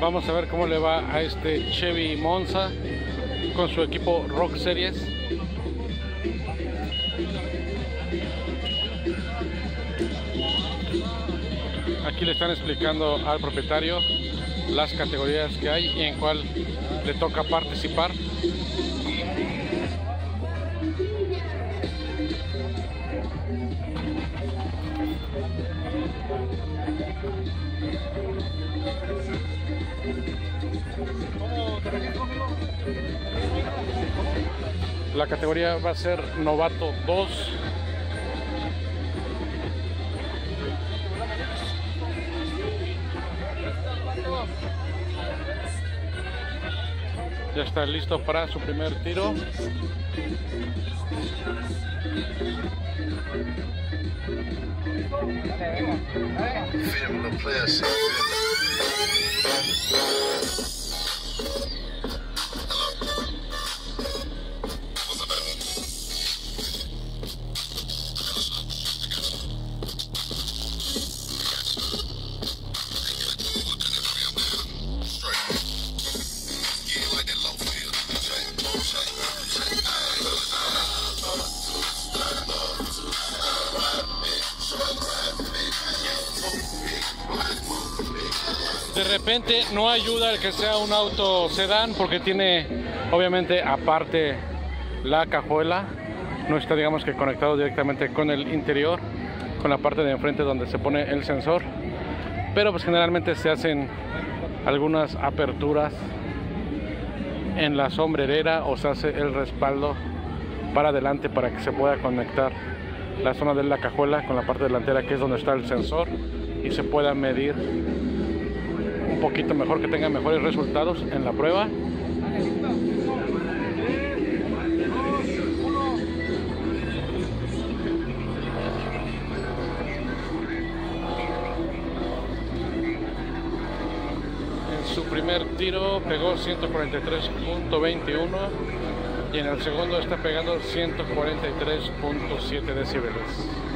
Vamos a ver cómo le va a este Chevy Monza con su equipo Rock Series. Aquí le están explicando al propietario las categorías que hay y en cuál le toca participar. La categoría va a ser novato 2. Ya está listo para su primer tiro. Feeling the place. De repente no ayuda el que sea un auto sedán porque tiene obviamente aparte la cajuela, no está digamos que conectado directamente con el interior, con la parte de enfrente donde se pone el sensor, pero pues generalmente se hacen algunas aperturas en la sombrerera o se hace el respaldo para adelante para que se pueda conectar la zona de la cajuela con la parte delantera que es donde está el sensor y se pueda medir poquito mejor, que tenga mejores resultados en la prueba. Su primer tiro pegó 143.21 y en el segundo está pegando 143.7 decibeles.